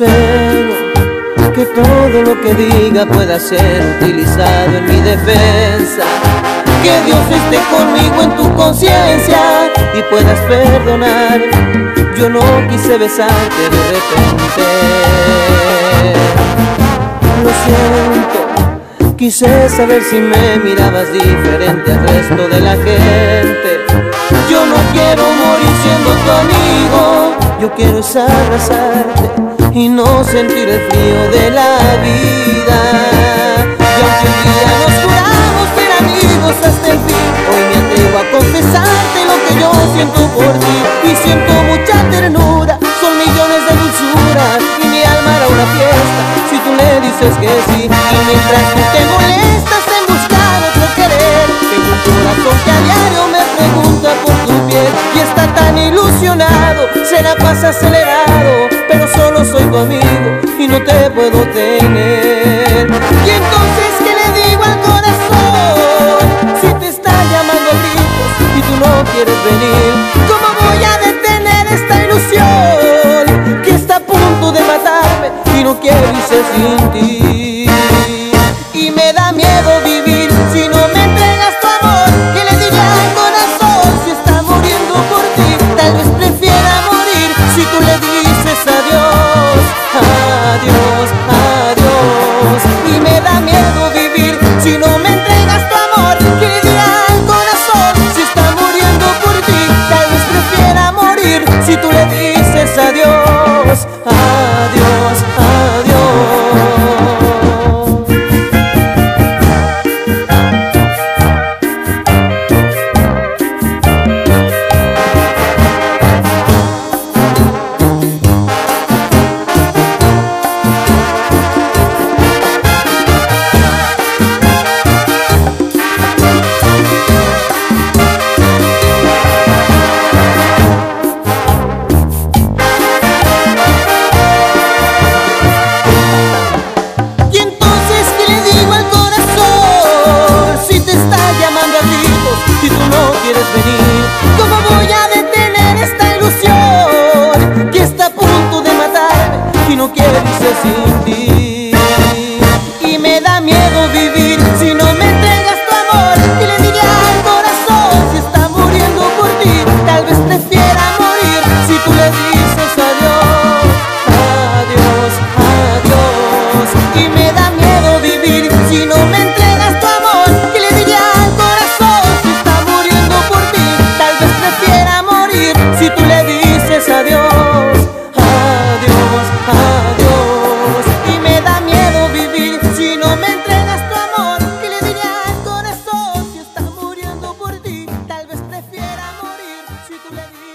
Espero que todo lo que diga pueda ser utilizado en mi defensa. Que Dios esté conmigo en tu conciencia y puedas perdonar. Yo no quise besarte de repente. Lo siento, quise saber si me mirabas diferente al resto de la gente. Yo no quiero morir siendo tu amigo, yo quiero es abrazarte y no sentir el frío de la vida. Y aunque un día nos juramos ser amigos hasta el fin, hoy me atrevo a confesarte lo que yo siento por ti y siento mucha ternura, son millones de dulzuras y mi alma hará una fiesta si tú le dices que sí. Y mientras tú te molestas en buscar otro querer, tengo un corazón que a diario me pregunta por tu piel y está tan ilusionado, se la pasa acelerado solo soy tu amigo y no te puedo tener. Y entonces, ¿qué le digo al corazón? Si te está llamando a gritos y tú no quieres venir, ¿cómo voy a detener esta ilusión que está a punto de matarme y no quiero irse sin ti? Y me da miedo vivir no quiere irse sin ti. particularly